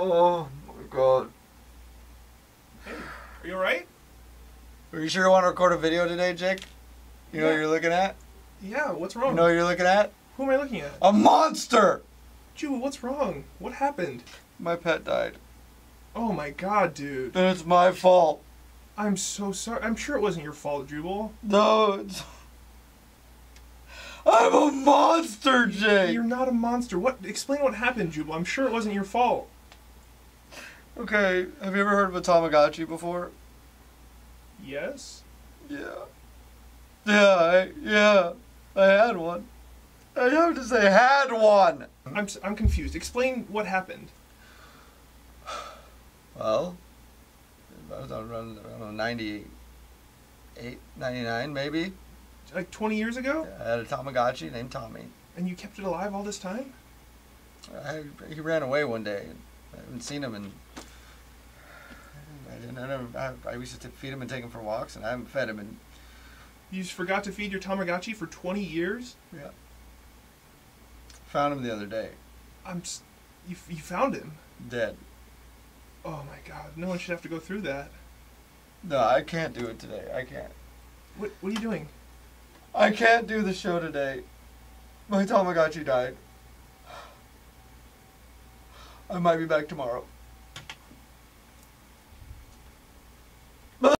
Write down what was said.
Oh my god. Hey, Are you alright? Are you sure you want to record a video today, Jake? You know what you're looking at? Yeah, what's You wrong? know what you're looking at? Who am I looking at? A monster! Jubal, what's wrong? What happened? My pet died. Oh my god, dude. And it's my fault. I'm so sorry. I'm sure it wasn't your fault, Jubal. No, it's... I'm a monster, Jake! You're not a monster. What? Explain what happened, Jubal. I'm sure it wasn't your fault. Okay, have you ever heard of a Tamagotchi before? Yes? Yeah. Yeah, I, yeah. I had one. I have to say, had one! I'm, s- I'm confused. Explain what happened. Well, I was around, I don't know, 98, 99 maybe. Like 20 years ago? I had a Tamagotchi named Tommy. And you kept it alive all this time? I, he ran away one day. I haven't seen him in. I never, I, I used to feed him and take him for walks, and I haven't fed him And You forgot to feed your Tamagotchi for 20 years? Yeah. Found him the other day, I'm. You, you found him. dead. Oh my god. No one should have to go through that. No, I can't do it today. I can't. What, what are you doing? I can't do the show today. My Tamagotchi died. I might be back tomorrow.